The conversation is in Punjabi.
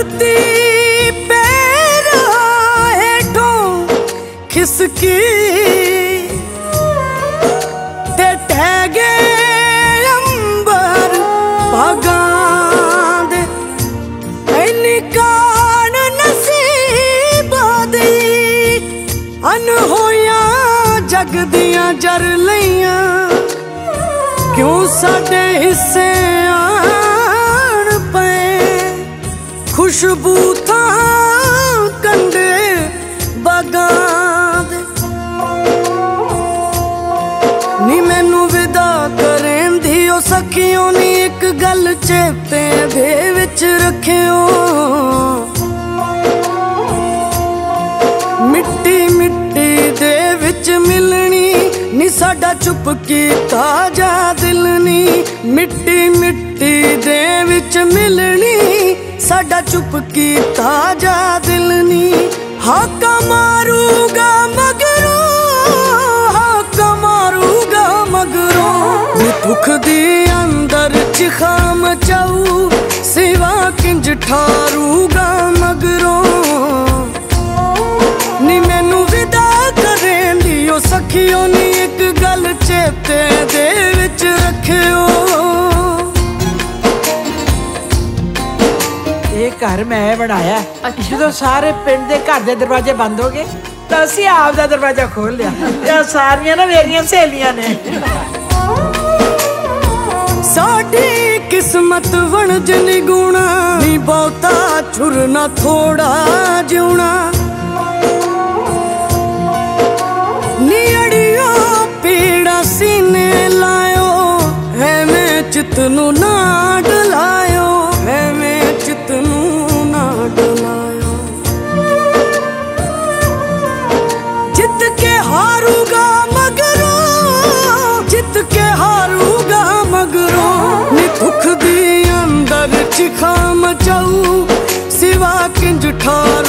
ਧਰਤੀ ਪੈਰਾਂ ਹੇਠੋਂ ਖਿਸਕੀ। ਤੇ ਟਹਿ ਗਏ ਅੰਬਰ ਭਾਗਾਂ ਦੇ। ਐਨੀ ਕਾਨ ਨਸੀਬਾਂ ਦੀ ਅਨ ਹੋਇਆਂ ਜਗ ਦੀਆਂ ਜਰ ਲਈਆਂ। ਕਿਉਂ ਸਾਡੇ ਹਿੱਸੇ ਆਣ ਪਏ? ਖੁਸ਼ਬੂ ਥਾਂ ਕੰਡੇ ਬਾਗਾਂ ਦੇ। ਨੀ ਮੈਨੂੰ ਵਿਦਾ ਕਰਨ ਦੀ ਉਹ ਸਖੀਓ, ਨੀ ਇੱਕ ਗੱਲ ਚੇਤੇ ਦੇ ਵਿੱਚ ਰੱਖਿਓ। ਮਿੱਟੀ ਮਿੱਟੀ ਦੇ ਵਿੱਚ ਮਿਲਣੀ, ਨੀ ਸਾਡਾ ਚੁੱਪ ਕੀਤਾ ਜਾ ਦਿਲ ਨੀ। ਮਿੱਟੀ ਮਿੱਟੀ ਦੇ ਵਿੱਚ ਮਿਲਣੀ ਸਾਡਾ ਚੁੱਪ ਕੀਤਾ ਜਾ ਦਿਲ ਨੀ। ਹਾਕਾ ਮਾਰੂਗਾ ਮਗਰੋਂ, ਹਾਕਾ ਮਾਰੂਗਾ ਮਗਰੋਂ। ਨੀ ਦੁੱਖ ਦੀ ਅੰਦਰ ਚਿਖਾਮ ਚਾਉ ਸਿਵਾ ਕਿੰਜ ਠਾਰੂਗਾ ਮਗਰੋਂ। ਨੀ ਮੈਨੂੰ ਵਿਦਾ ਕਰਨ ਦੀ ਉਹ ਸਖੀਓ ਨੀ ਇੱਕ ਗੱਲ ਚੇਤੇ ਦੇ ਵਿੱਚ ਰੱਖਿਓ। ਘਰ ਮੈਂ ਬਣਾਇਆ। ਜਦੋਂ ਸਾਰੇ ਪਿੰਡ ਦੇ ਘਰ ਦੇ ਦਰਵਾਜ਼ੇ ਬੰਦ ਹੋ ਗਏ, ਤਾਂ ਅਸੀਂ ਆਪ ਦਾ ਦਰਵਾਜ਼ਾ ਖੋਲ ਲਿਆ। ਇਹ ਸਾਰੀਆਂ ਨਾ ਮੇਰੀਆਂ ਸਹੇਲੀਆਂ ਨੇ। ਸਾਡੀ ਕਿਸਮਤ ਵਣਜ ਨਿਗੁਣਾ ਨੀ ਬਹੁਤਾ ਛੁਰਨਾ ਥੋੜਾ ਜਿਉਣਾ। ਨੀ ਪੀੜਾ ਸੀਨੇ ਲਾਇਓ, ਐਵੇਂ ਚਿਤ ਨੂੰ ਨਾ ਅੰਦਰ ਚਿਖਾ ਸਿਵਾ ਕਿੰਜ ਠਾਰੂਗਾ